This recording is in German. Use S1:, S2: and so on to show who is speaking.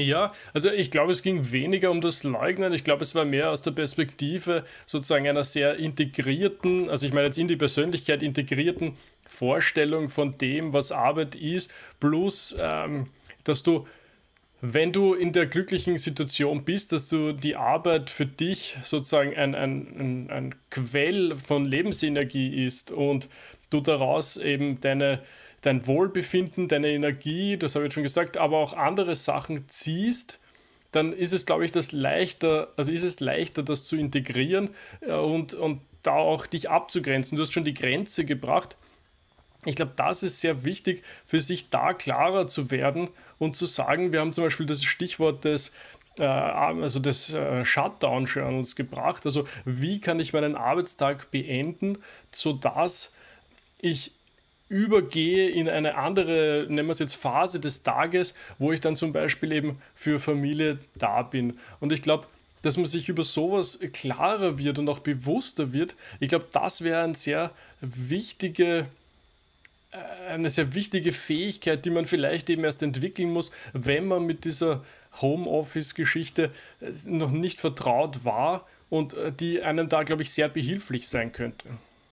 S1: Ja, also ich glaube, es ging weniger um das Leugnen. Ich glaube, es war mehr aus der Perspektive sozusagen einer sehr integrierten, also ich meine jetzt in die Persönlichkeit integrierten Vorstellung von dem, was Arbeit ist, plus ähm, dass du wenn du in der glücklichen Situation bist, dass du die Arbeit für dich sozusagen ein, ein, ein, ein Quell von Lebensenergie ist und du daraus eben deine, dein Wohlbefinden, deine Energie, das habe ich schon gesagt, aber auch andere Sachen ziehst, dann ist es, glaube ich, das leichter, also ist es leichter, das zu integrieren äh, und, und da auch dich abzugrenzen. Du hast schon die Grenze gebracht. Ich glaube, das ist sehr wichtig, für sich da klarer zu werden und zu sagen, wir haben zum Beispiel das Stichwort des äh, also des äh, Shutdown-Journals gebracht. Also wie kann ich meinen Arbeitstag beenden, sodass ich übergehe in eine andere, nennen wir es jetzt Phase des Tages, wo ich dann zum Beispiel eben für Familie da bin. Und ich glaube, dass man sich über sowas klarer wird und auch bewusster wird, ich glaube, das wäre ein sehr wichtige äh, eine sehr wichtige Fähigkeit, die man vielleicht eben erst entwickeln muss, wenn man mit dieser Homeoffice-Geschichte äh, noch nicht vertraut war und äh, die einem da, glaube ich, sehr behilflich sein könnte.